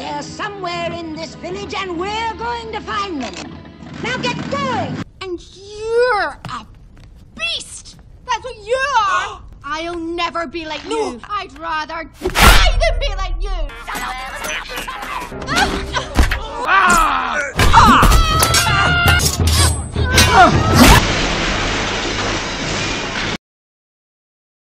They're somewhere in this village, and we're going to find them. Now get going! And you're a beast! That's what you are! I'll never be like no. you. I'd rather die than be like you! ah! Ah! Ah! ah! ah!